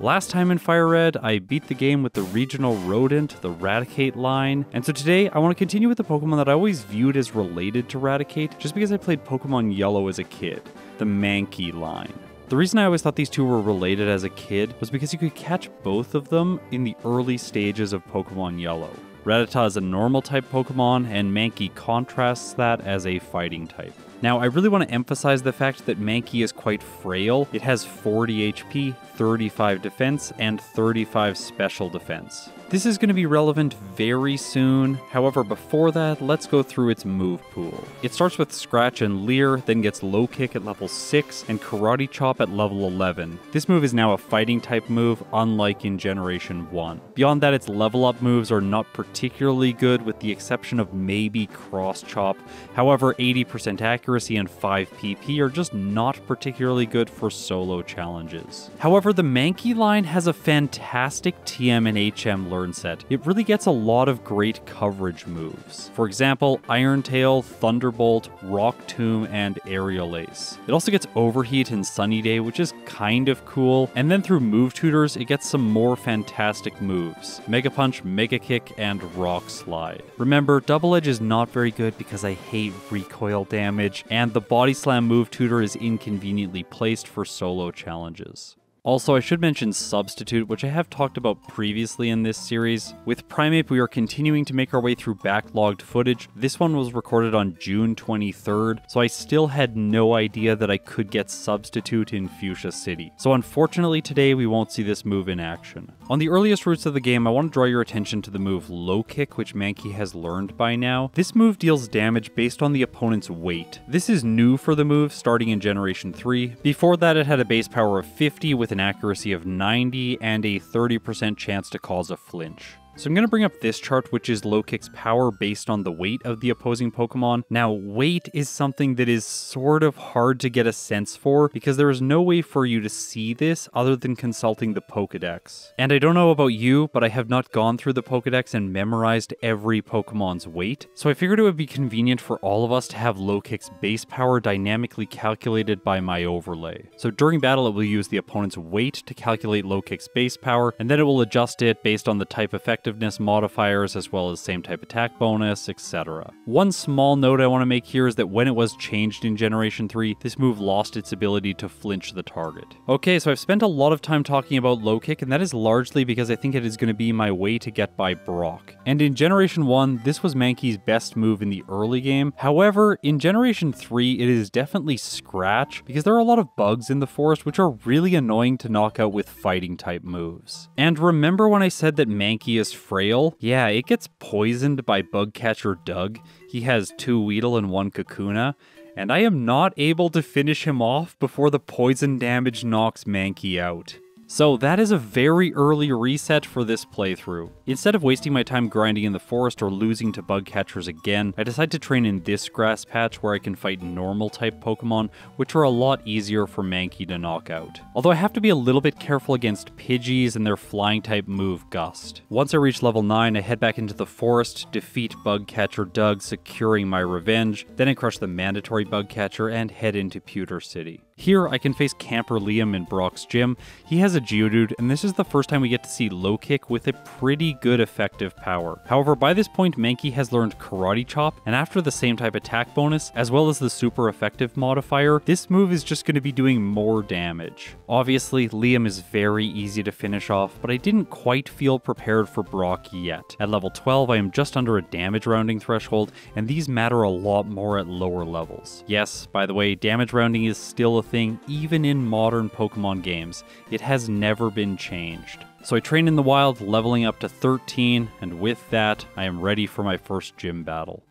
Last time in Fire Red, I beat the game with the regional rodent, the Raticate line, and so today I want to continue with the Pokemon that I always viewed as related to Raticate just because I played Pokemon Yellow as a kid, the Mankey line. The reason I always thought these two were related as a kid was because you could catch both of them in the early stages of Pokemon Yellow. Rattata is a normal type Pokemon, and Mankey contrasts that as a fighting type. Now, I really want to emphasize the fact that Mankey is quite frail. It has 40 HP, 35 defense, and 35 special defense. This is going to be relevant very soon. However, before that, let's go through its move pool. It starts with Scratch and Leer, then gets Low Kick at level 6 and Karate Chop at level 11. This move is now a fighting type move, unlike in Generation 1. Beyond that, its level up moves are not particularly good, with the exception of maybe Cross Chop. However, 80% accuracy and 5 PP are just not particularly good for solo challenges. However, the Mankey line has a fantastic TM and HM set, it really gets a lot of great coverage moves. For example, Iron Tail, Thunderbolt, Rock Tomb, and Aerial Ace. It also gets Overheat and Sunny Day, which is kind of cool, and then through move tutors, it gets some more fantastic moves. Mega Punch, Mega Kick, and Rock Slide. Remember, Double Edge is not very good because I hate recoil damage, and the Body Slam move tutor is inconveniently placed for solo challenges. Also, I should mention Substitute, which I have talked about previously in this series. With Primeape, we are continuing to make our way through backlogged footage. This one was recorded on June 23rd, so I still had no idea that I could get Substitute in Fuchsia City. So unfortunately today, we won't see this move in action. On the earliest routes of the game, I want to draw your attention to the move Low Kick, which Mankey has learned by now. This move deals damage based on the opponent's weight. This is new for the move, starting in Generation 3. Before that, it had a base power of 50 with an accuracy of 90 and a 30% chance to cause a flinch. So I'm going to bring up this chart, which is Low Kick's power based on the weight of the opposing Pokemon. Now, weight is something that is sort of hard to get a sense for because there is no way for you to see this other than consulting the Pokedex. And I don't know about you, but I have not gone through the Pokedex and memorized every Pokemon's weight. So I figured it would be convenient for all of us to have Low Kick's base power dynamically calculated by my overlay. So during battle, it will use the opponent's weight to calculate Low Kick's base power, and then it will adjust it based on the type effect effectiveness modifiers as well as same type attack bonus, etc. One small note I want to make here is that when it was changed in Generation 3, this move lost its ability to flinch the target. Okay, so I've spent a lot of time talking about low kick, and that is largely because I think it is going to be my way to get by Brock. And in Generation 1, this was Mankey's best move in the early game. However, in Generation 3, it is definitely Scratch, because there are a lot of bugs in the forest which are really annoying to knock out with fighting type moves. And remember when I said that Mankey is frail? Yeah, it gets poisoned by Bugcatcher Doug. He has two Weedle and one Kakuna, and I am not able to finish him off before the poison damage knocks Mankey out. So that is a very early reset for this playthrough. Instead of wasting my time grinding in the forest or losing to bug catchers again, I decide to train in this grass patch where I can fight normal type Pokemon, which are a lot easier for Mankey to knock out. Although I have to be a little bit careful against Pidgeys and their flying type move Gust. Once I reach level 9, I head back into the forest, defeat bug catcher Doug, securing my revenge, then I crush the mandatory bug catcher and head into Pewter City. Here, I can face Camper Liam in Brock's gym. He has a Geodude, and this is the first time we get to see Low Kick with a pretty good effective power. However, by this point, Mankey has learned Karate Chop, and after the same type attack bonus, as well as the super effective modifier, this move is just going to be doing more damage. Obviously, Liam is very easy to finish off, but I didn't quite feel prepared for Brock yet. At level 12, I am just under a damage rounding threshold, and these matter a lot more at lower levels. Yes, by the way, damage rounding is still a thing even in modern Pokemon games. It has never been changed. So I train in the wild, leveling up to 13, and with that, I am ready for my first gym battle.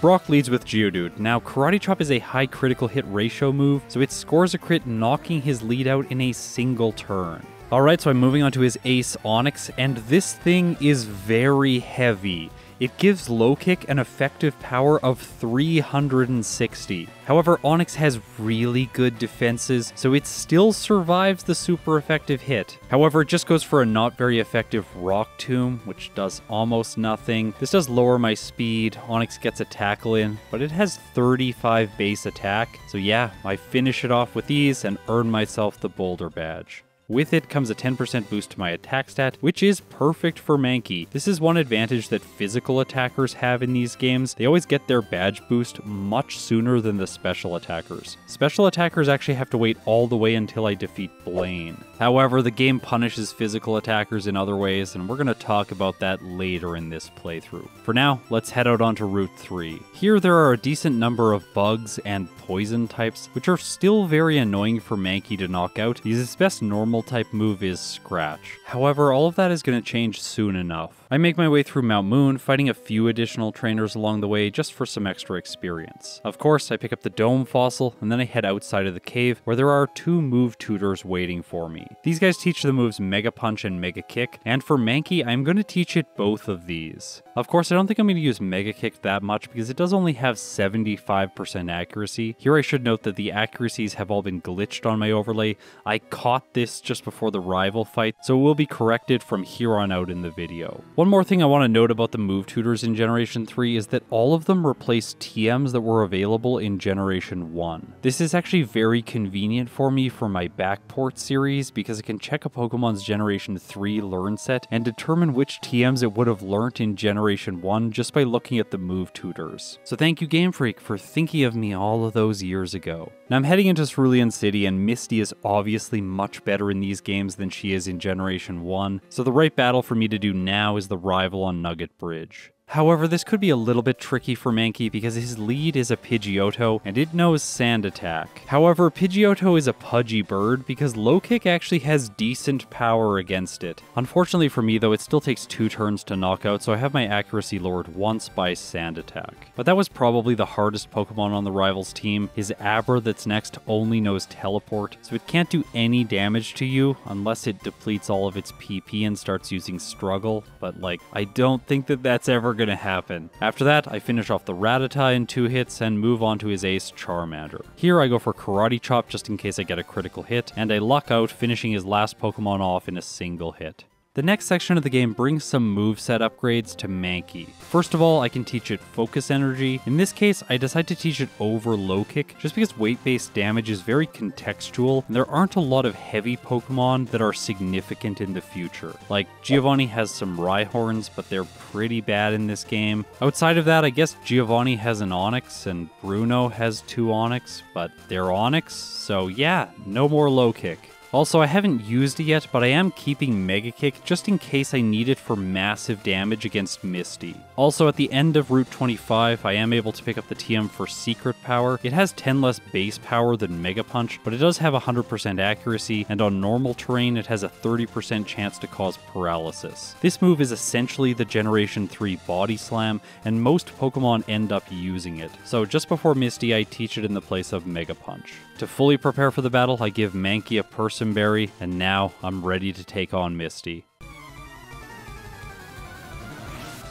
Brock leads with Geodude. Now, Karate Chop is a high critical hit ratio move, so it scores a crit, knocking his lead out in a single turn. Alright, so I'm moving on to his Ace Onix, and this thing is very heavy. It gives low kick an effective power of 360. However, Onix has really good defenses, so it still survives the super effective hit. However, it just goes for a not very effective Rock Tomb, which does almost nothing. This does lower my speed, Onix gets a tackle in, but it has 35 base attack, so yeah, I finish it off with these and earn myself the Boulder Badge. With it comes a 10% boost to my attack stat, which is perfect for Mankey. This is one advantage that physical attackers have in these games. They always get their badge boost much sooner than the special attackers. Special attackers actually have to wait all the way until I defeat Blaine. However, the game punishes physical attackers in other ways, and we're going to talk about that later in this playthrough. For now, let's head out onto Route 3. Here there are a decent number of bugs and poison types, which are still very annoying for Mankey to knock out, because its best normal type move is Scratch. However, all of that is going to change soon enough. I make my way through Mount Moon, fighting a few additional trainers along the way just for some extra experience. Of course, I pick up the Dome Fossil, and then I head outside of the cave, where there are two move tutors waiting for me. These guys teach the moves Mega Punch and Mega Kick, and for Mankey, I'm going to teach it both of these. Of course, I don't think I'm going to use Mega Kick that much because it does only have 75% accuracy. Here I should note that the accuracies have all been glitched on my overlay. I caught this just before the rival fight, so it will be corrected from here on out in the video. One more thing I want to note about the move tutors in Generation 3 is that all of them replace TMs that were available in Generation 1. This is actually very convenient for me for my backport series because I can check a Pokemon's Generation 3 learn set and determine which TMs it would have learnt in Generation 1 just by looking at the move tutors. So thank you Game Freak for thinking of me all of those years ago. Now I'm heading into Cerulean City and Misty is obviously much better in these games than she is in Generation 1, so the right battle for me to do now is the rival on Nugget Bridge. However, this could be a little bit tricky for Mankey because his lead is a Pidgeotto and it knows Sand Attack. However, Pidgeotto is a pudgy bird because Low Kick actually has decent power against it. Unfortunately for me though, it still takes two turns to knock out, so I have my accuracy lowered once by Sand Attack. But that was probably the hardest Pokemon on the Rivals team. His Abra that's next only knows Teleport, so it can't do any damage to you unless it depletes all of its PP and starts using Struggle, but like, I don't think that that's ever gonna happen. After that, I finish off the Rattata in two hits and move on to his ace Charmander. Here I go for Karate Chop just in case I get a critical hit, and I luck out finishing his last Pokemon off in a single hit. The next section of the game brings some moveset upgrades to Mankey. First of all, I can teach it Focus Energy. In this case, I decide to teach it over Low Kick, just because weight-based damage is very contextual, and there aren't a lot of heavy Pokemon that are significant in the future. Like, Giovanni has some Rhyhorns, but they're pretty bad in this game. Outside of that, I guess Giovanni has an Onix, and Bruno has two Onix, but they're Onix, so yeah, no more Low Kick. Also, I haven't used it yet, but I am keeping Mega Kick just in case I need it for massive damage against Misty. Also, at the end of Route 25, I am able to pick up the TM for Secret Power. It has 10 less base power than Mega Punch, but it does have 100% accuracy, and on normal terrain, it has a 30% chance to cause paralysis. This move is essentially the Generation 3 Body Slam, and most Pokemon end up using it. So just before Misty, I teach it in the place of Mega Punch. To fully prepare for the battle, I give Mankey a Persim Berry, and now I'm ready to take on Misty.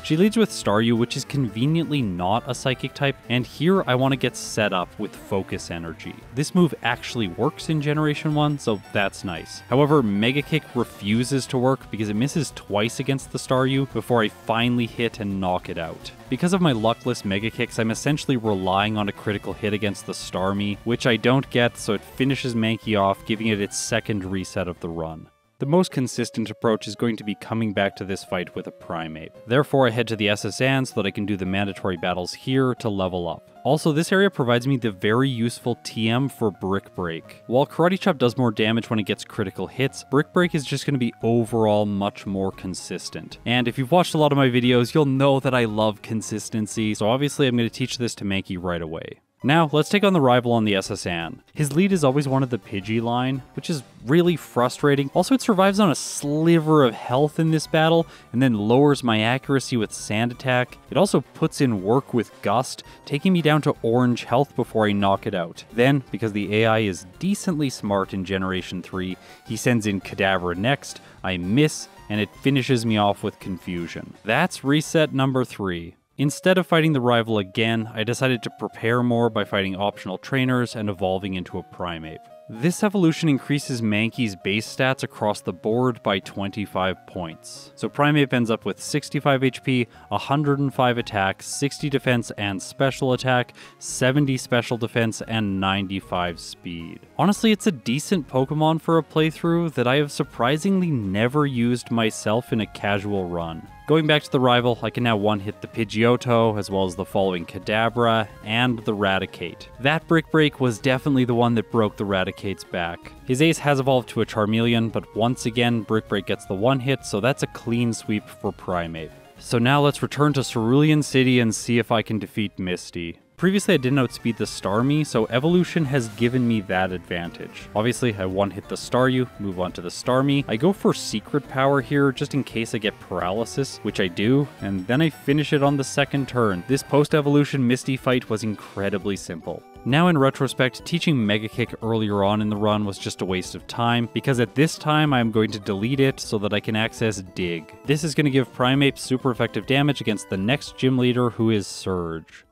She leads with Staryu, which is conveniently not a psychic type, and here I want to get set up with Focus Energy. This move actually works in Generation 1, so that's nice. However, Mega Kick refuses to work because it misses twice against the Staryu before I finally hit and knock it out. Because of my luckless Mega Kicks, I'm essentially relying on a critical hit against the Starmie, which I don't get, so it finishes Mankey off, giving it its second reset of the run. The most consistent approach is going to be coming back to this fight with a Primeape. Therefore, I head to the S.S. Anne so that I can do the mandatory battles here to level up. Also, this area provides me the very useful TM for Brick Break. While Karate Chop does more damage when it gets critical hits, Brick Break is just going to be overall much more consistent. And if you've watched a lot of my videos, you'll know that I love consistency, so obviously I'm going to teach this to Mankey right away. Now, let's take on the rival on the S.S. Anne. His lead is always one of the Pidgey line, which is really frustrating. Also, it survives on a sliver of health in this battle, and then lowers my accuracy with Sand Attack. It also puts in work with Gust, taking me down to orange health before I knock it out. Then, because the AI is decently smart in Generation 3, he sends in Kadabra next, I miss, and it finishes me off with Confusion. That's reset number 3. Instead of fighting the rival again, I decided to prepare more by fighting optional trainers and evolving into a Primeape. This evolution increases Mankey's base stats across the board by 25 points. So Primeape ends up with 65 HP, 105 attack, 60 defense and special attack, 70 special defense, and 95 speed. Honestly, it's a decent Pokemon for a playthrough that I have surprisingly never used myself in a casual run. Going back to the rival, I can now one-hit the Pidgeotto, as well as the following Kadabra, and the Raticate. That Brick Break was definitely the one that broke the Raticate's back. His ace has evolved to a Charmeleon, but once again, Brick Break gets the one hit, so that's a clean sweep for Primeape. So now let's return to Cerulean City and see if I can defeat Misty. Previously, I didn't outspeed the Starmie, so Evolution has given me that advantage. Obviously, I one-hit the Staryu, move on to the Starmie. I go for Secret Power here, just in case I get Paralysis, which I do, and then I finish it on the second turn. This post-evolution Misty fight was incredibly simple. Now in retrospect, teaching Mega Kick earlier on in the run was just a waste of time, because at this time I am going to delete it so that I can access Dig. This is going to give Primeape super effective damage against the next gym leader who is Surge.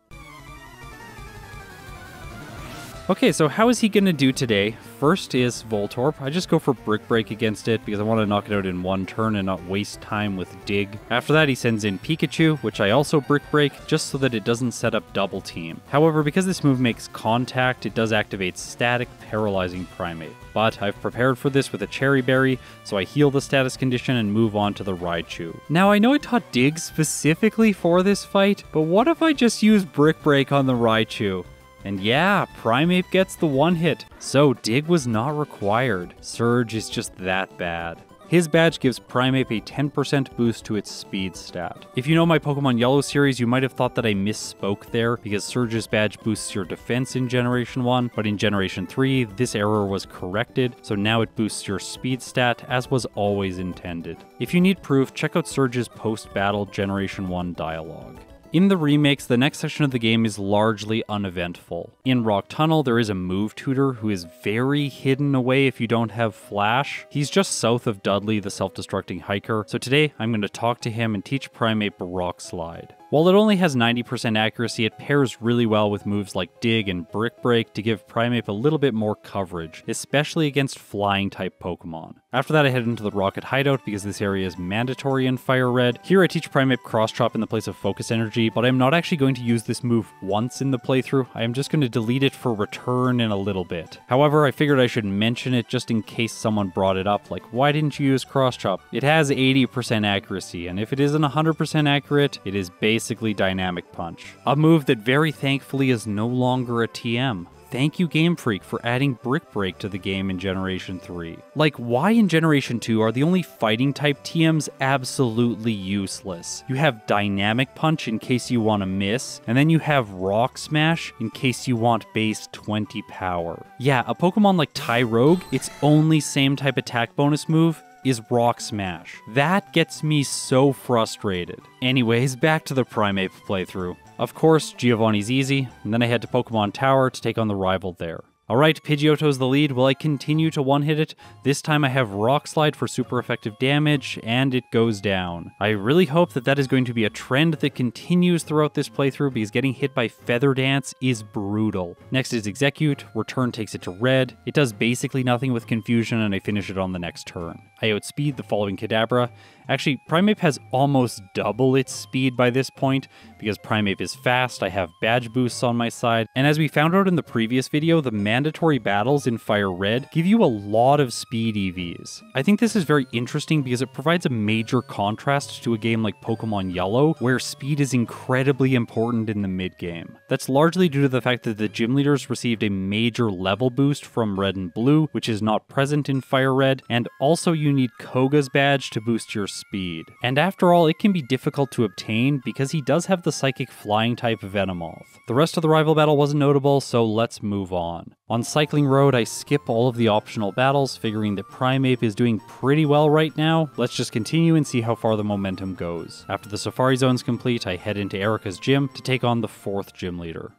Okay, so how is he going to do today? First is Voltorb. I just go for Brick Break against it because I want to knock it out in one turn and not waste time with Dig. After that, he sends in Pikachu, which I also Brick Break just so that it doesn't set up Double Team. However, because this move makes contact, it does activate Static, paralyzing Primeape. But I've prepared for this with a Cheri Berry, so I heal the status condition and move on to the Raichu. Now, I know I taught Dig specifically for this fight, but what if I just use Brick Break on the Raichu? And yeah, Primeape gets the one hit, so Dig was not required. Surge is just that bad. His badge gives Primeape a 10% boost to its speed stat. If you know my Pokemon Yellow series, you might have thought that I misspoke there because Surge's badge boosts your defense in Generation 1, but in Generation 3, this error was corrected, so now it boosts your speed stat as was always intended. If you need proof, check out Surge's post-battle Generation 1 dialogue. In the remakes, the next section of the game is largely uneventful. In Rock Tunnel, there is a move tutor who is very hidden away if you don't have Flash. He's just south of Dudley, the self-destructing hiker, so today I'm going to talk to him and teach Primeape Rock Slide. While it only has 90% accuracy, it pairs really well with moves like Dig and Brick Break to give Primeape a little bit more coverage, especially against flying type Pokemon. After that, I head into the Rocket Hideout because this area is mandatory in Fire Red. Here I teach Primeape Cross Chop in the place of Focus Energy, but I'm not actually going to use this move once in the playthrough. I am just going to delete it for return in a little bit. However, I figured I should mention it just in case someone brought it up, like, why didn't you use Cross Chop? It has 80% accuracy, and if it isn't 100% accurate, it is based basically Dynamic Punch. A move that very thankfully is no longer a TM. Thank you, Game Freak, for adding Brick Break to the game in Generation 3. Like, why in Generation 2 are the only fighting type TMs absolutely useless? You have Dynamic Punch in case you want to miss, and then you have Rock Smash in case you want base 20 power. Yeah, a Pokemon like Tyrogue, its only same type attack bonus move is Rock Smash. That gets me so frustrated. Anyways, back to the Primeape playthrough. Of course, Giovanni's easy, and then I head to Pokemon Tower to take on the rival there. Alright, Pidgeotto's the lead. Will I continue to one-hit it? This time I have Rock Slide for super effective damage, and it goes down. I really hope that that is going to be a trend that continues throughout this playthrough because getting hit by Feather Dance is brutal. Next is Exeggcute, Return takes it to red. It does basically nothing with Confusion, and I finish it on the next turn. I outspeed the following Kadabra, Actually, Primeape has almost double its speed by this point, because Primeape is fast, I have badge boosts on my side, and as we found out in the previous video, the mandatory battles in Fire Red give you a lot of speed EVs. I think this is very interesting because it provides a major contrast to a game like Pokemon Yellow, where speed is incredibly important in the mid game. That's largely due to the fact that the gym leaders received a major level boost from Red and Blue, which is not present in Fire Red, and also you need Koga's badge to boost your speed. And after all, it can be difficult to obtain because he does have the psychic flying type Venomoth. The rest of the rival battle wasn't notable, so let's move on. On Cycling Road, I skip all of the optional battles, figuring that Primeape is doing pretty well right now. Let's just continue and see how far the momentum goes. After the Safari Zone's complete, I head into Erika's gym to take on the fourth gym leader.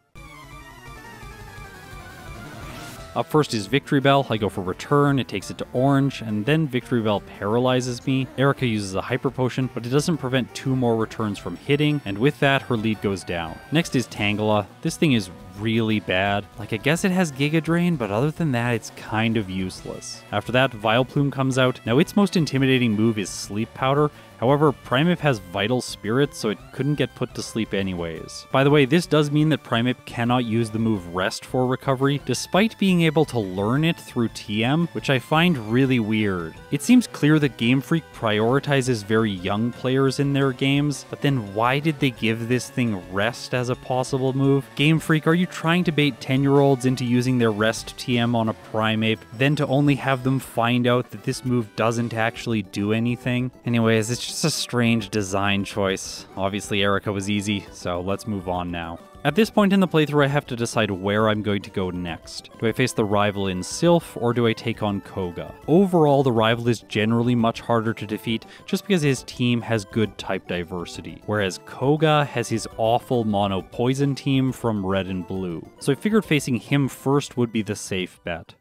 Up first is Victreebel. I go for return, it takes it to orange, and then Victreebel paralyzes me. Erika uses a hyper potion, but it doesn't prevent two more returns from hitting, and with that, her lead goes down. Next is Tangela. This thing is really bad. Like, I guess it has Giga Drain, but other than that, it's kind of useless. After that, Vileplume comes out. Now, its most intimidating move is Sleep Powder, However, Primeape has vital spirit, so it couldn't get put to sleep anyways. By the way, this does mean that Primeape cannot use the move Rest for recovery, despite being able to learn it through TM, which I find really weird. It seems clear that Game Freak prioritizes very young players in their games, but then why did they give this thing Rest as a possible move? Game Freak, are you trying to bait 10 year olds into using their Rest TM on a Primeape, then to only have them find out that this move doesn't actually do anything? Anyways, it's just a strange design choice. Obviously, Erika was easy, so let's move on now. At this point in the playthrough, I have to decide where I'm going to go next. Do I face the rival in Silph, or do I take on Koga? Overall, the rival is generally much harder to defeat just because his team has good type diversity, whereas Koga has his awful mono poison team from red and blue. So I figured facing him first would be the safe bet.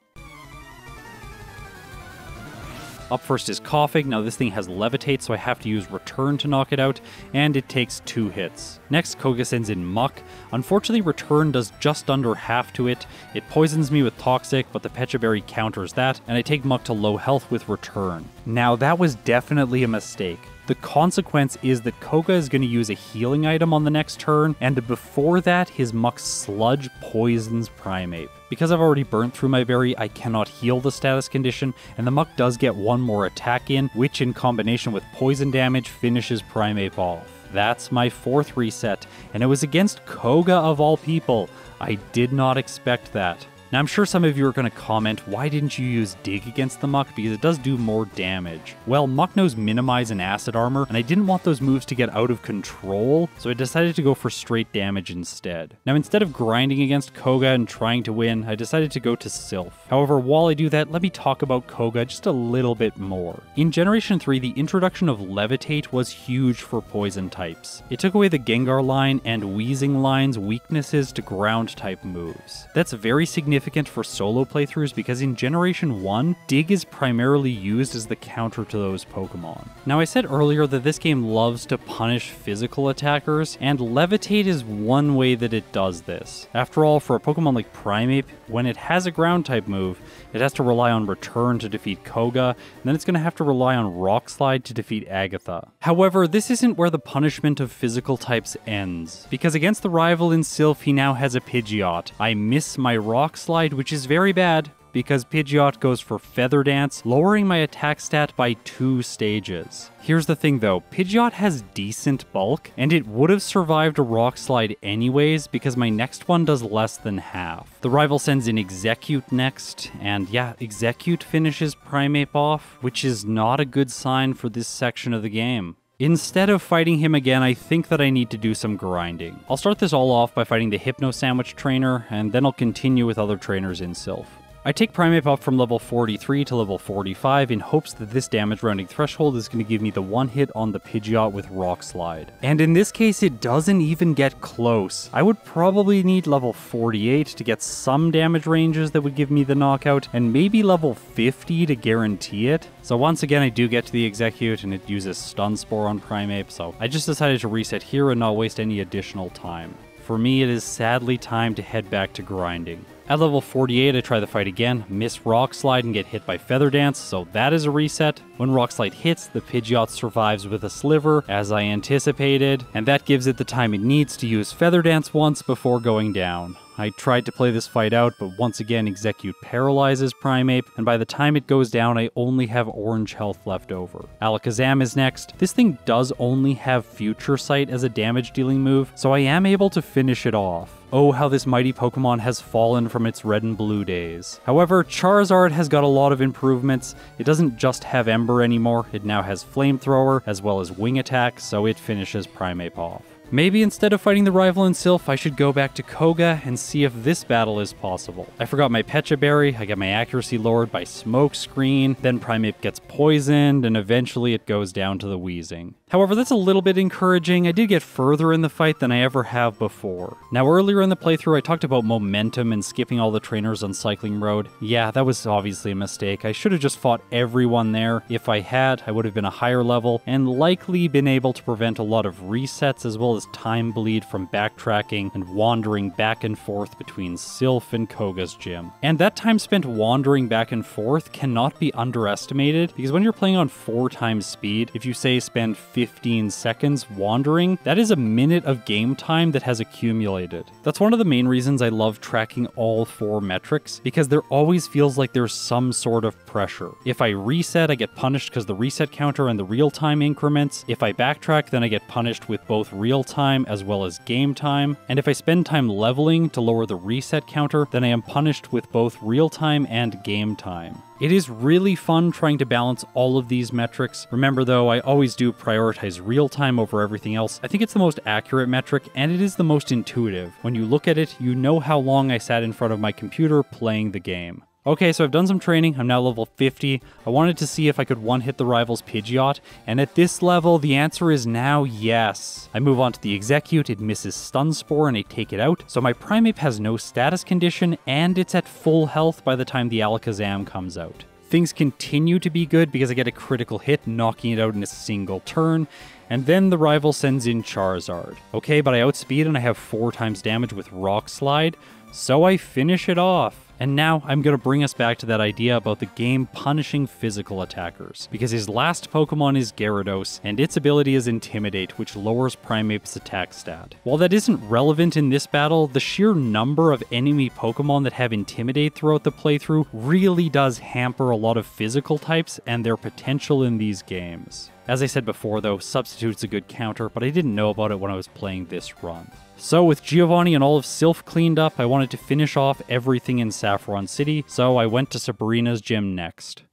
Up first is Koffing. Now this thing has Levitate, so I have to use Return to knock it out, and it takes two hits. Next, Koga sends in Muk. Unfortunately, Return does just under half to it. It poisons me with Toxic, but the Pecha Berry counters that, and I take Muk to low health with Return. Now that was definitely a mistake. The consequence is that Koga is going to use a healing item on the next turn, and before that, his Muk Sludge poisons Primeape. Because I've already burnt through my berry, I cannot heal the status condition, and the Muk does get one more attack in, which in combination with poison damage finishes Primeape off. That's my fourth reset, and it was against Koga of all people. I did not expect that. Now, I'm sure some of you are going to comment, why didn't you use Dig against the Muk? Because it does do more damage. Well, Muk knows Minimize and Acid Armor, and I didn't want those moves to get out of control, so I decided to go for straight damage instead. Now, instead of grinding against Koga and trying to win, I decided to go to Silph. However, while I do that, let me talk about Koga just a little bit more. In Generation 3, the introduction of Levitate was huge for poison types. It took away the Gengar line and Weezing line's weaknesses to ground type moves. That's very significant significant for solo playthroughs because in Generation 1, Dig is primarily used as the counter to those Pokemon. Now, I said earlier that this game loves to punish physical attackers, and Levitate is one way that it does this. After all, for a Pokemon like Primeape, when it has a ground type move, it has to rely on Return to defeat Koga, and then it's going to have to rely on Rock Slide to defeat Agatha. However, this isn't where the punishment of physical types ends, because against the rival in Silph, he now has a Pidgeot. I miss my Rock Slide slide, which is very bad because Pidgeot goes for Feather Dance, lowering my attack stat by two stages. Here's the thing though, Pidgeot has decent bulk, and it would have survived a Rock Slide anyways because my next one does less than half. The rival sends in Exeggcute next, and yeah, Exeggcute finishes Primeape off, which is not a good sign for this section of the game. Instead of fighting him again, I think that I need to do some grinding. I'll start this all off by fighting the Hypno Sandwich trainer, and then I'll continue with other trainers in Silph. I take Primeape up from level 43 to level 45 in hopes that this damage rounding threshold is going to give me the one hit on the Pidgeot with Rock Slide. And in this case, it doesn't even get close. I would probably need level 48 to get some damage ranges that would give me the knockout, and maybe level 50 to guarantee it. So once again, I do get to the Exeggcute, and it uses Stun Spore on Primeape, so I just decided to reset here and not waste any additional time. For me, it is sadly time to head back to grinding. At level 48, I try the fight again, miss Rock Slide and get hit by Feather Dance, so that is a reset. When Rock Slide hits, the Pidgeot survives with a Sliver, as I anticipated, and that gives it the time it needs to use Feather Dance once before going down. I tried to play this fight out, but once again, Exeggcute paralyzes Primeape, and by the time it goes down, I only have orange health left over. Alakazam is next. This thing does only have Future Sight as a damage dealing move, so I am able to finish it off. Oh, how this mighty Pokemon has fallen from its red and blue days. However, Charizard has got a lot of improvements. It doesn't just have Ember anymore, it now has Flamethrower as well as Wing Attack, so it finishes Primeape off. Maybe instead of fighting the rival in Silph, I should go back to Koga and see if this battle is possible. I forgot my Pecha Berry, I get my accuracy lowered by Smoke Screen, then Primeape gets poisoned, and eventually it goes down to the Weezing. However, that's a little bit encouraging. I did get further in the fight than I ever have before. Now, earlier in the playthrough, I talked about momentum and skipping all the trainers on Cycling Road. Yeah, that was obviously a mistake. I should have just fought everyone there. If I had, I would have been a higher level and likely been able to prevent a lot of resets as well as time bleed from backtracking and wandering back and forth between Silph and Koga's gym. And that time spent wandering back and forth cannot be underestimated because when you're playing on four times speed, if you say spend 15 seconds wandering, that is a minute of game time that has accumulated. That's one of the main reasons I love tracking all four metrics, because there always feels like there's some sort of pressure. If I reset, I get punished because the reset counter and the real time increments. If I backtrack, then I get punished with both real time as well as game time. And if I spend time leveling to lower the reset counter, then I am punished with both real time and game time. It is really fun trying to balance all of these metrics. Remember though, I always do prioritize real time over everything else. I think it's the most accurate metric and it is the most intuitive. When you look at it, you know how long I sat in front of my computer playing the game. Okay, so I've done some training. I'm now level 50. I wanted to see if I could one hit the rival's Pidgeot, and at this level, the answer is now yes. I move on to the Exeggcute, it misses Stun Spore, and I take it out. So my Primeape has no status condition, and it's at full health by the time the Alakazam comes out. Things continue to be good because I get a critical hit, knocking it out in a single turn, and then the rival sends in Charizard. Okay, but I outspeed and I have 4 times damage with Rock Slide, so I finish it off. And now I'm going to bring us back to that idea about the game punishing physical attackers, because his last Pokemon is Gyarados, and its ability is Intimidate, which lowers Primeape's attack stat. While that isn't relevant in this battle, the sheer number of enemy Pokemon that have Intimidate throughout the playthrough really does hamper a lot of physical types and their potential in these games. As I said before though, Substitute's a good counter, but I didn't know about it when I was playing this run. So with Giovanni and all of Silph cleaned up, I wanted to finish off everything in Saffron City, so I went to Sabrina's gym next.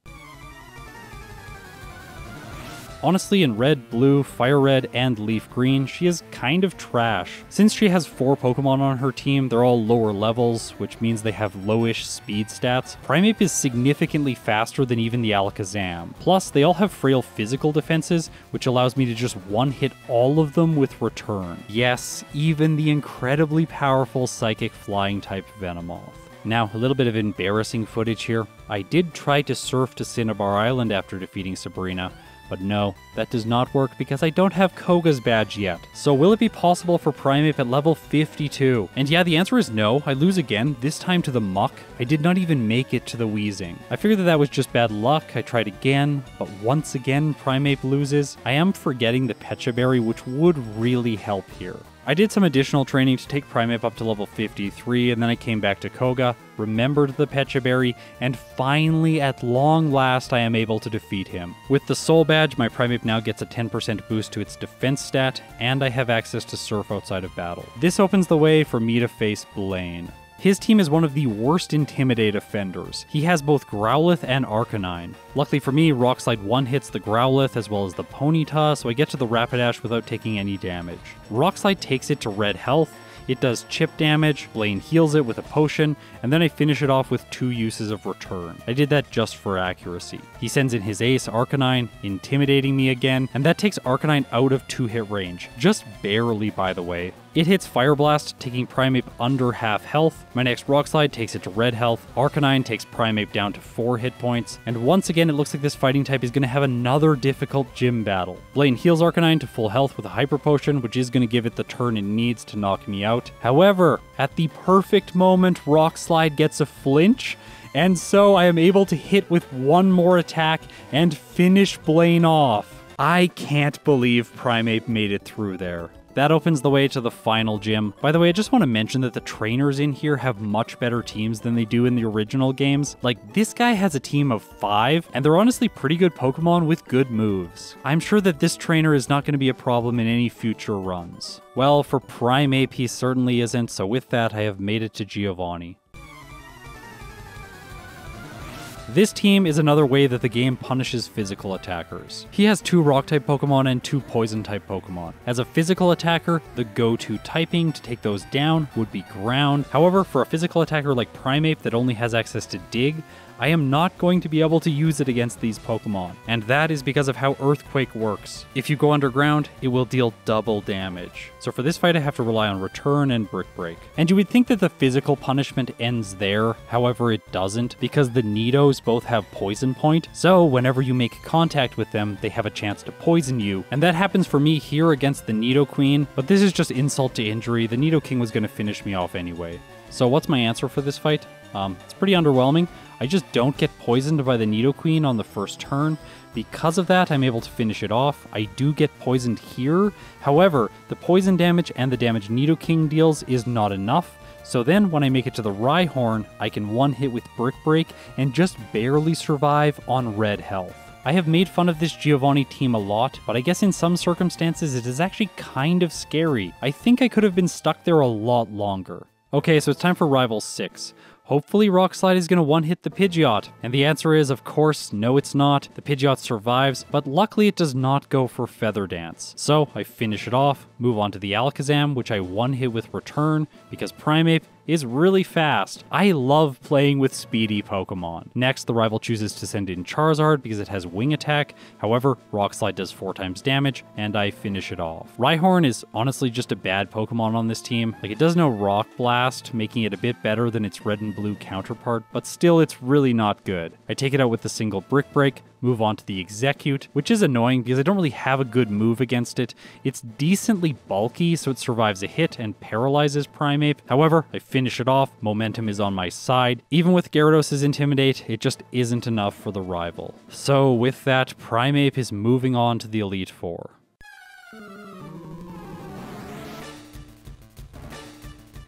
Honestly, in red, blue, fire red, and leaf green, she is kind of trash. Since she has four Pokemon on her team, they're all lower levels, which means they have lowish speed stats. Primeape is significantly faster than even the Alakazam. Plus, they all have frail physical defenses, which allows me to just one-hit all of them with Return. Yes, even the incredibly powerful Psychic Flying type Venomoth. Now, a little bit of embarrassing footage here. I did try to surf to Cinnabar Island after defeating Sabrina, but no, that does not work because I don't have Koga's badge yet. So will it be possible for Primeape at level 52? And yeah, the answer is no. I lose again, this time to the Muk. I did not even make it to the Weezing. I figured that that was just bad luck. I tried again, but once again Primeape loses. I am forgetting the Pecha Berry, which would really help here. I did some additional training to take Primeape up to level 53, and then I came back to Koga, remembered the Pecha Berry, and finally, at long last, I am able to defeat him. With the Soul Badge, my Primeape now gets a 10% boost to its defense stat, and I have access to Surf outside of battle. This opens the way for me to face Blaine. His team is one of the worst Intimidate offenders. He has both Growlithe and Arcanine. Luckily for me, Rock Slide 1 hits the Growlithe as well as the Ponyta, so I get to the Rapidash without taking any damage. Rock Slide takes it to red health, it does chip damage, Blaine heals it with a potion, and then I finish it off with two uses of return. I did that just for accuracy. He sends in his ace, Arcanine, intimidating me again, and that takes Arcanine out of two hit range. Just barely, by the way. It hits Fire Blast, taking Primeape under half health. My next Rock Slide takes it to red health. Arcanine takes Primeape down to 4 hit points. And once again, it looks like this fighting type is going to have another difficult gym battle. Blaine heals Arcanine to full health with a Hyper Potion, which is going to give it the turn it needs to knock me out. However, at the perfect moment, Rock Slide gets a flinch, and so I am able to hit with one more attack and finish Blaine off. I can't believe Primeape made it through there. That opens the way to the final gym. By the way, I just want to mention that the trainers in here have much better teams than they do in the original games. Like, this guy has a team of five, and they're honestly pretty good Pokemon with good moves. I'm sure that this trainer is not going to be a problem in any future runs. Well, for Primeape, he certainly isn't, so with that, I have made it to Giovanni. This team is another way that the game punishes physical attackers. He has two rock type Pokemon and two poison type Pokemon. As a physical attacker, the go to typing to take those down would be ground. However, for a physical attacker like Primeape that only has access to dig, I am not going to be able to use it against these Pokemon, and that is because of how Earthquake works. If you go underground, it will deal double damage. So for this fight, I have to rely on Return and Brick Break. And you would think that the physical punishment ends there, however it doesn't, because the Nidos both have Poison Point, so whenever you make contact with them, they have a chance to poison you, and that happens for me here against the Nidoqueen, but this is just insult to injury, the Nidoking was going to finish me off anyway. So what's my answer for this fight? Um, it's pretty underwhelming. I just don't get poisoned by the Nidoqueen on the first turn. Because of that, I'm able to finish it off. I do get poisoned here. However, the poison damage and the damage Nidoking deals is not enough. So then, when I make it to the Rhyhorn, I can one hit with Brick Break and just barely survive on red health. I have made fun of this Giovanni team a lot, but I guess in some circumstances it is actually kind of scary. I think I could have been stuck there a lot longer. Okay, so it's time for Rival 6. Hopefully Rock Slide is going to one-hit the Pidgeot. And the answer is, of course, no it's not. The Pidgeot survives, but luckily it does not go for Feather Dance. So I finish it off, move on to the Alakazam, which I one-hit with Return, because Primeape is really fast. I love playing with speedy Pokemon. Next, the rival chooses to send in Charizard because it has Wing Attack. However, Rock Slide does 4 times damage, and I finish it off. Rhyhorn is honestly just a bad Pokemon on this team. Like, it does no Rock Blast, making it a bit better than its red and blue counterpart, but still it's really not good. I take it out with a single Brick Break, move on to the Exeggcute, which is annoying because I don't really have a good move against it. It's decently bulky, so it survives a hit and paralyzes Primeape. However, I finish it off, momentum is on my side. Even with Gyarados' Intimidate, it just isn't enough for the rival. So with that, Primeape is moving on to the Elite Four.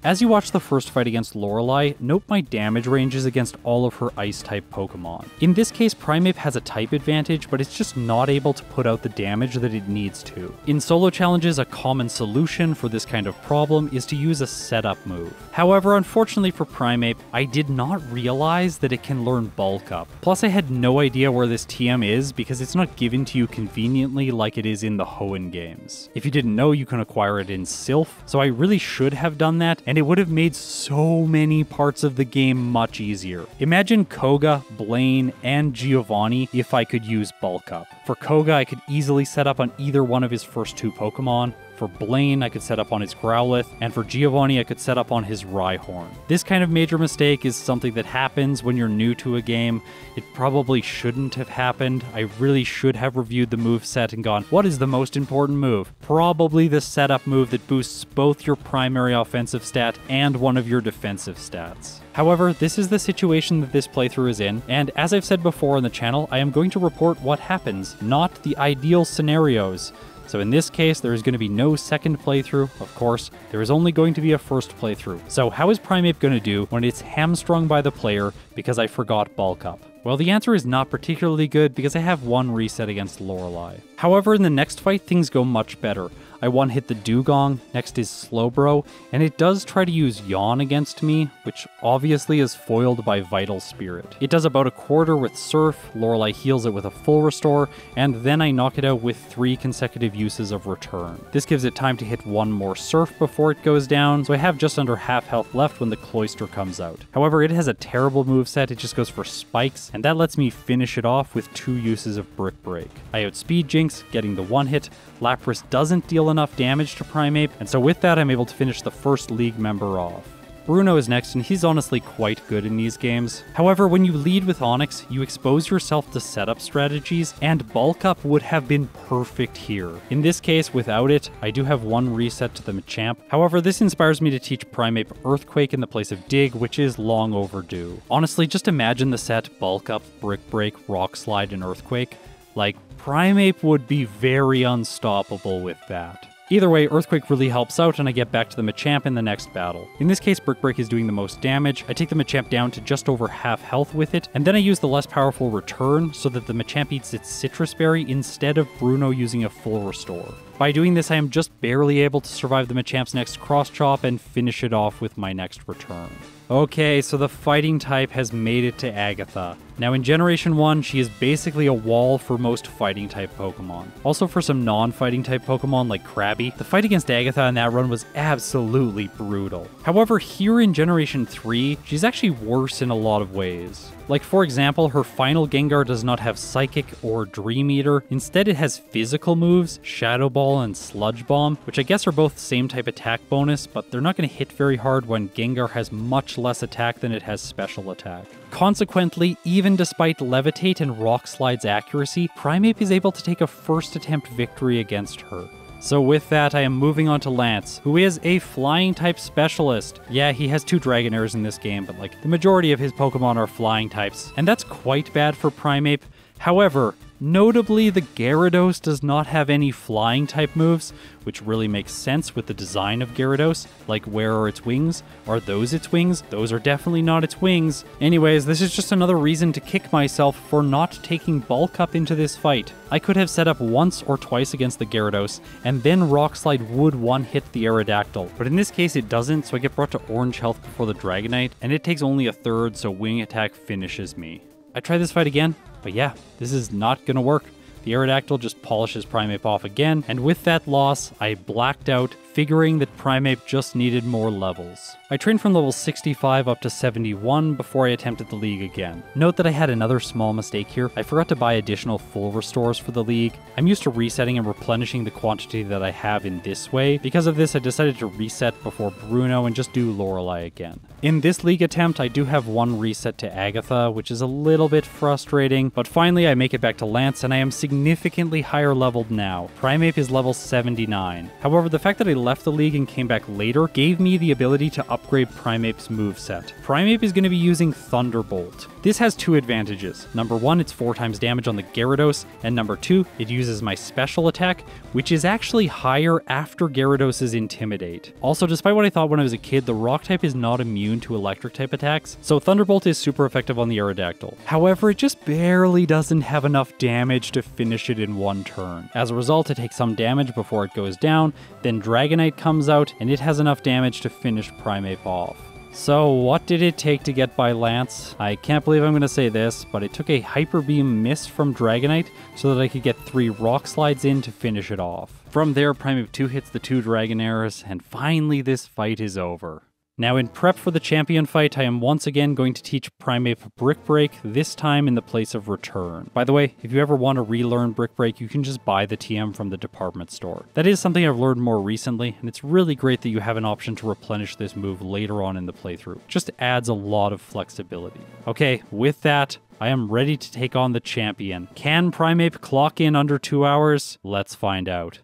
As you watch the first fight against Lorelei, note my damage ranges against all of her Ice-type Pokemon. In this case, Primeape has a type advantage, but it's just not able to put out the damage that it needs to. In solo challenges, a common solution for this kind of problem is to use a setup move. However, unfortunately for Primeape, I did not realize that it can learn Bulk Up. Plus, I had no idea where this TM is because it's not given to you conveniently like it is in the Hoenn games. If you didn't know, you can acquire it in Silph, so I really should have done that, and it would have made so many parts of the game much easier. Imagine Koga, Blaine, and Giovanni if I could use Bulk Up. For Koga, I could easily set up on either one of his first two Pokemon. For Blaine, I could set up on his Growlithe, and for Giovanni, I could set up on his Rhyhorn. This kind of major mistake is something that happens when you're new to a game. It probably shouldn't have happened. I really should have reviewed the move set and gone, what is the most important move? Probably the setup move that boosts both your primary offensive stat and one of your defensive stats. However, this is the situation that this playthrough is in, and as I've said before on the channel, I am going to report what happens, not the ideal scenarios. So in this case, there is going to be no second playthrough, of course, there is only going to be a first playthrough. So how is Primeape going to do when it's hamstrung by the player because I forgot bulk up? Well, the answer is not particularly good because I have one reset against Lorelei. However, in the next fight, things go much better. I one hit the Dewgong, next is Slowbro, and it does try to use Yawn against me, which obviously is foiled by Vital Spirit. It does about a quarter with Surf, Lorelei heals it with a full restore, and then I knock it out with three consecutive uses of Return. This gives it time to hit one more Surf before it goes down, so I have just under half health left when the Cloyster comes out. However, it has a terrible move set. it just goes for Spikes, and that lets me finish it off with two uses of Brick Break. I outspeed Jynx, Getting the one hit. Lapras doesn't deal enough damage to Primeape, and so with that, I'm able to finish the first league member off. Bruno is next, and he's honestly quite good in these games. However, when you lead with Onix, you expose yourself to setup strategies, and Bulk Up would have been perfect here. In this case, without it, I do have one reset to the Machamp. However, this inspires me to teach Primeape Earthquake in the place of Dig, which is long overdue. Honestly, just imagine the set Bulk Up, Brick Break, Rock Slide, and Earthquake. Like, Primeape would be very unstoppable with that. Either way, Earthquake really helps out, and I get back to the Machamp in the next battle. In this case, Brick Break is doing the most damage. I take the Machamp down to just over half health with it, and then I use the less powerful Return so that the Machamp eats its Sitrus Berry instead of Bruno using a full restore. By doing this, I am just barely able to survive the Machamp's next cross chop and finish it off with my next return. Okay, so the fighting type has made it to Agatha. Now in Generation 1, she is basically a wall for most fighting type Pokemon. Also for some non-fighting type Pokemon like Krabby, the fight against Agatha in that run was absolutely brutal. However, here in Generation 3, she's actually worse in a lot of ways. Like for example, her final Gengar does not have Psychic or Dream Eater. Instead it has physical moves, Shadow Ball and Sludge Bomb, which I guess are both the same type attack bonus, but they're not going to hit very hard when Gengar has much less attack than it has special attack. Consequently, even despite Levitate and Rock Slide's accuracy, Primeape is able to take a first attempt victory against her. So with that, I am moving on to Lance, who is a flying type specialist. Yeah, he has two Dragonairs in this game, but like the majority of his Pokemon are flying types, and that's quite bad for Primeape. However, Notably, the Gyarados does not have any flying type moves, which really makes sense with the design of Gyarados. Like, where are its wings? Are those its wings? Those are definitely not its wings. Anyways, this is just another reason to kick myself for not taking Bulk Up into this fight. I could have set up once or twice against the Gyarados, and then Rock Slide would one hit the Aerodactyl. But in this case, it doesn't, so I get brought to orange health before the Dragonite, and it takes only a third, so Wing Attack finishes me. I try this fight again, but yeah, this is not gonna work. The Aerodactyl just polishes Primeape off again, and with that loss, I blacked out, figuring that Primeape just needed more levels. I trained from level 65 up to 71 before I attempted the league again. Note that I had another small mistake here. I forgot to buy additional full restores for the league. I'm used to resetting and replenishing the quantity that I have in this way. Because of this, I decided to reset before Bruno and just do Lorelei again. In this league attempt, I do have one reset to Agatha, which is a little bit frustrating, but finally I make it back to Lance and I am significantly higher leveled now. Primeape is level 79. However, the fact that I left the league and came back later gave me the ability to upgrade Primeape's moveset. Primeape is going to be using Thunderbolt. This has two advantages. Number one, it's four times damage on the Gyarados, and number two, it uses my special attack, which is actually higher after Gyarados' Intimidate. Also, despite what I thought when I was a kid, the Rock type is not immune to electric type attacks, so Thunderbolt is super effective on the Aerodactyl. However, it just barely doesn't have enough damage to finish it in one turn. As a result, it takes some damage before it goes down, then Dragonite comes out, and it has enough damage to finish Primeape off. So, what did it take to get by Lance? I can't believe I'm going to say this, but it took a Hyper Beam miss from Dragonite so that I could get three Rock Slides in to finish it off. From there, Primeape 2 hits the two Dragonairs, and finally this fight is over. Now, in prep for the champion fight, I am once again going to teach Primeape Brick Break, this time in the place of Return. By the way, if you ever want to relearn Brick Break, you can just buy the TM from the department store. That is something I've learned more recently, and it's really great that you have an option to replenish this move later on in the playthrough. Just adds a lot of flexibility. Okay, with that, I am ready to take on the champion. Can Primeape clock in under two hours? Let's find out.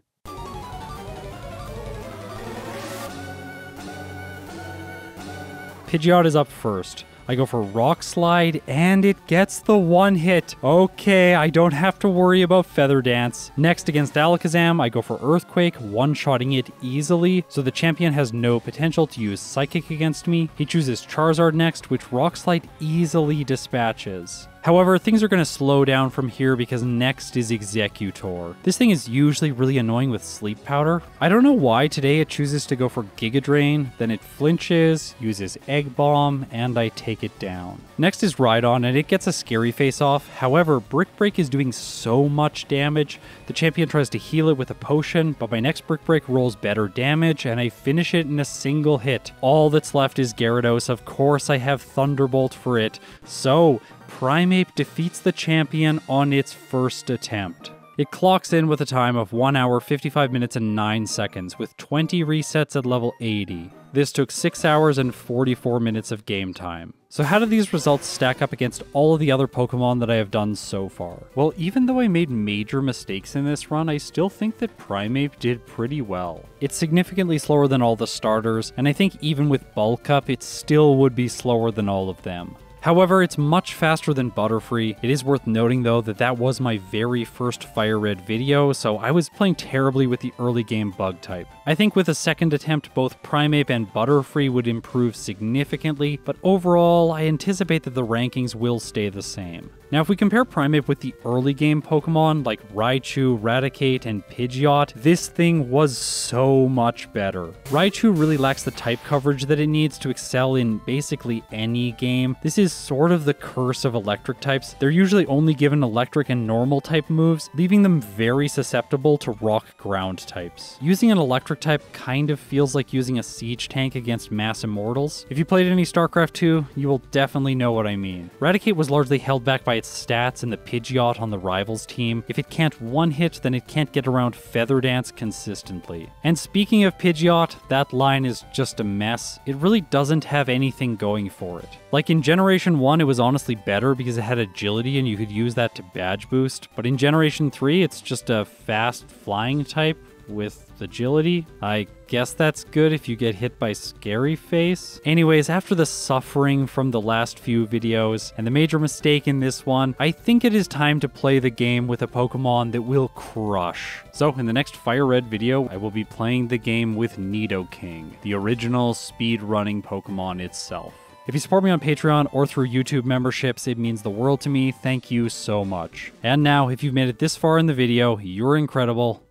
Pidgeot is up first. I go for Rock Slide, and it gets the one hit. Okay, I don't have to worry about Feather Dance. Next, against Alakazam, I go for Earthquake, one-shotting it easily, so the champion has no potential to use Psychic against me. He chooses Charizard next, which Rock Slide easily dispatches. However, things are going to slow down from here because next is Exeggutor. This thing is usually really annoying with Sleep Powder. I don't know why today it chooses to go for Giga Drain, then it flinches, uses Egg Bomb, and I take it down. Next is Rhydon, and it gets a scary face off. However, Brick Break is doing so much damage. The champion tries to heal it with a potion, but my next Brick Break rolls better damage, and I finish it in a single hit. All that's left is Gyarados. Of course, I have Thunderbolt for it. So, Primeape defeats the champion on its first attempt. It clocks in with a time of 1 hour 55 minutes and 9 seconds with 20 resets at level 80. This took 6 hours and 44 minutes of game time. So how do these results stack up against all of the other Pokemon that I have done so far? Well, even though I made major mistakes in this run, I still think that Primeape did pretty well. It's significantly slower than all the starters, and I think even with Bulk Up, it still would be slower than all of them. However, it's much faster than Butterfree. It is worth noting though that that was my very first Fire Red video, so I was playing terribly with the early game bug type. I think with a second attempt, both Primeape and Butterfree would improve significantly, but overall, I anticipate that the rankings will stay the same. Now, if we compare Primeape with the early game Pokemon like Raichu, Raticate, and Pidgeot, this thing was so much better. Raichu really lacks the type coverage that it needs to excel in basically any game. This is sort of the curse of electric types. They're usually only given electric and normal type moves, leaving them very susceptible to rock ground types. Using an electric type kind of feels like using a siege tank against mass immortals. If you played any StarCraft 2, you will definitely know what I mean. Raticate was largely held back by its stats and the Pidgeot on the rivals team. If it can't one hit, then it can't get around Feather Dance consistently. And speaking of Pidgeot, that line is just a mess. It really doesn't have anything going for it. Like in Generation 1, it was honestly better because it had agility and you could use that to badge boost, but in Generation 3, it's just a fast flying type with agility. I guess that's good if you get hit by Scary Face. Anyways, after the suffering from the last few videos and the major mistake in this one, I think it is time to play the game with a Pokemon that will crush. So in the next Fire Red video, I will be playing the game with Nidoking, the original speed running Pokemon itself. If you support me on Patreon or through YouTube memberships, it means the world to me. Thank you so much. And now, if you've made it this far in the video, you're incredible.